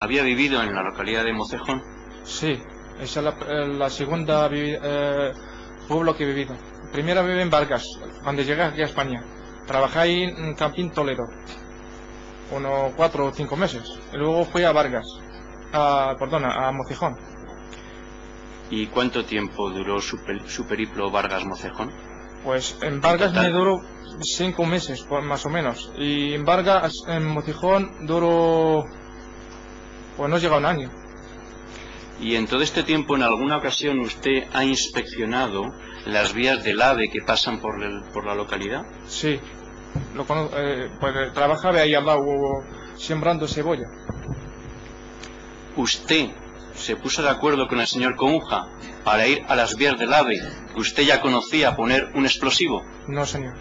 había vivido en la localidad de Mocejón. Sí, esa es la, eh, la segunda eh, pueblo que he vivido. Primero viví en Vargas, cuando llegué aquí a España. Trabajé ahí en Campín Toledo, unos cuatro o cinco meses. Y luego fui a Vargas, a, perdona, a Mocejón. ¿Y cuánto tiempo duró su, periplo Vargas-Mocejón? Pues en Vargas me duró cinco meses, más o menos. Y en Vargas, en Mocejón, duró, no llega a un año. ¿Y en todo este tiempo en alguna ocasión usted ha inspeccionado las vías del AVE que pasan por, el- por la localidad? Sí, lo conozco, eh, pues eh, trabajaba ahí al lado sembrando cebolla. ¿Usted se puso de acuerdo con el señor Conja para ir a las vías del AVE que usted ya conocía poner un explosivo? No, señor.